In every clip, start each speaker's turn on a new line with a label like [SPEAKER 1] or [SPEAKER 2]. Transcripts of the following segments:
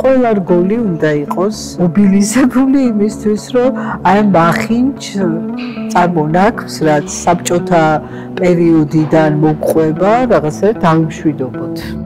[SPEAKER 1] ყველა რგოლი უნდა იყოს მობილიზებული იმისთვის, რომ აი მახინჯ წარმონაქვს, რაც საბჭოთა პერიოდიდან მოყვება, რაღაცა დავიმშვიდობოთ.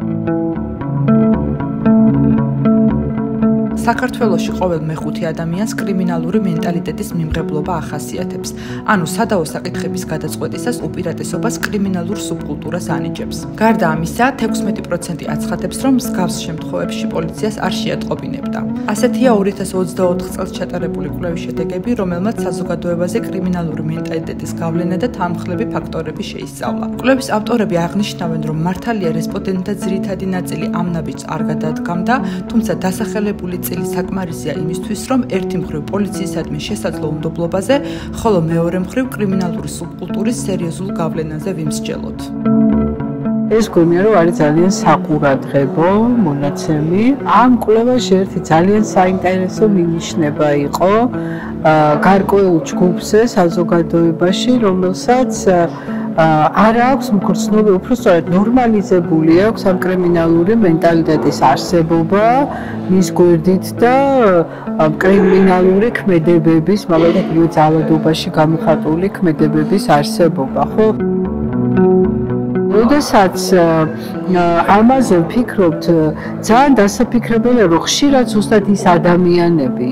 [SPEAKER 2] საქართველოში ყოველ მეხუთე ადამიანს კრიმინალური მენტალიტეტის მიმღებლობა ახასიათებს. ანუ სადაო საკითხების გადაწყვეტისას უპირატესობას კრიმინალურ სუბკულტურას ანიჭებს. გარდა ამისა, 16% აცხადებს, რომ მსგავს შემთხვევებში პოლიციას არ შეატყობინებდა. ასეთია 2024 წელს ჩატარებული კვლევის შედეგები, რომელმაც საზოგადოებაზე კრიმინალური მენტალიტეტის გავლენა და თანხლები ფაქტორები შეისწავლა. კვლევის ავტორები აღნიშნავენ, რომ მართალია რესპონდენტთა ძირითადი ნაწილი ამ ნაბიჯს არ გადადგამდა, თუმცა დასახელებული წილი საკმარისია იმისთვის, რომ ერთი მხრივ პოლიციისადმი შესაძლო უნდობლობაზე, ხოლო მეორე მხრივ კრიმინალური სუბკულტურის სერიოზულ გავლენაზე ვიმსჯელოთ.
[SPEAKER 1] ეს გონია რომ არის ძალიან საყურადღებო მონაცემი. ამ კვლევაში ერთი ძალიან საინტერესო მინიშნება იყო გარკვეულ ჯგუფზე საზოგადოებაში, რომელსაც არ აქვს მკრძნობი, უფრო სწორედ ნორმალიზებული აქვს ამ კრიმინალური მენტალიტეტის არსებობა მის გვერდით და კრიმინალური ქმედებების, მაგალითად, ძალადობაში გამოხატული ქმედებების არსებობა, ხო? როდესაც ამაზე ვფიქრობთ, ძალიან დასაფიქრებელია, რომ ხშირად ზუსტად ის ადამიანები,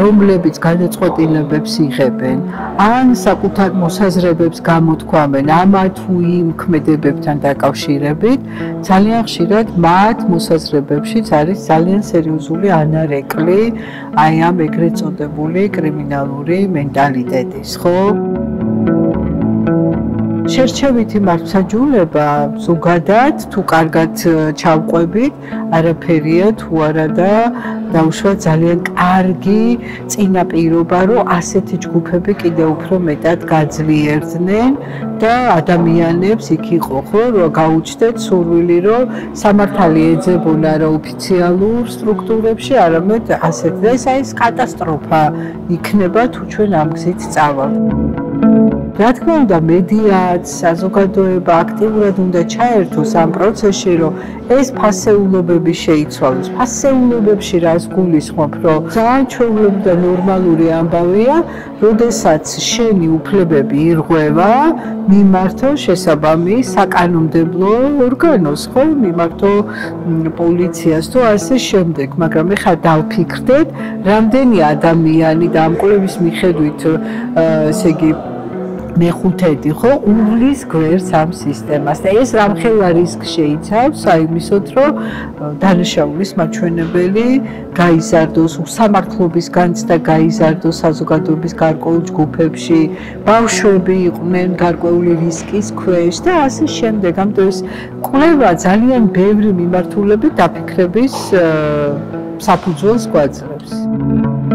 [SPEAKER 1] რომლებიც გადაწყვეტილებებს იღებენ, ან საკუთარ მოსაზრებებს გამოთქვამენ ამა თუ იმ ქმედებებთან დაკავშირებით, ძალიან ხშირად მათ მოსაზრებებშიც არის ძალიან სერიოზული ანარეკლი აი ამ ეგრეთ წოდებული კრიმინალური მენტალიტეტის, ხო? შერჩევითი მართლმსაჯულება ზოგადად თუ კარგად ჩავყვებით, არაფერია თუ არა და დაუშვა ძალიან კარგი წინაპირობა, რომ ასეთი ჯგუფები კიდე უფრო მეტად გაძლიერდნენ და ადამიანებს იქ იყო ხო, რომ გაუჩნდეთ სურვილი, რომ სამართალი ეძებონა რა ოფიციალურ სტრუქტურებში, არამედ ასეთ და ეს არის კატასტროფა იქნება თუ ჩვენ ამ გზით წავალთ. რა თქმა უნდა მედიაც საზოგადოება აქტიურად უნდა ჩაერთოს ამ პროცესში რომ ეს ფასეულობები შეიცვალოს. ფასეულობებში რას გულისხმობ რომ ძალიან ჩვეულებრივი და ნორმალური ამბავია როდესაც შენი უფლებები ირღვევა მიმართო შესაბამის საკანონმდებლო ორგანოს ხო? მიმართო პოლიციას თუ ასე შემდეგ. მაგრამ ეხლა დავფიქრდეთ რამდენი ადამიანი და ამ კვლევის მიხედვით ესე იგი მეხუთედი ხო? უვლის გვერდს ამ სისტემას. და ეს რამხელა რისკ შეიცავს აი იმისოთ რომ დანაშაულის მაჩვენებელი გაიზარდოს უსამართლობის განცდა გაიზარდოს საზოგადოების გარკვეულ ჯგუფებში. ბავშვები იყვნენ გარკვეული რისკის ქვეშ და ასე შემდეგ. ამიტომ ეს კვლევა ძალიან ბევრი მიმართულებით დაფიქრების საფუძველს გვაძლევს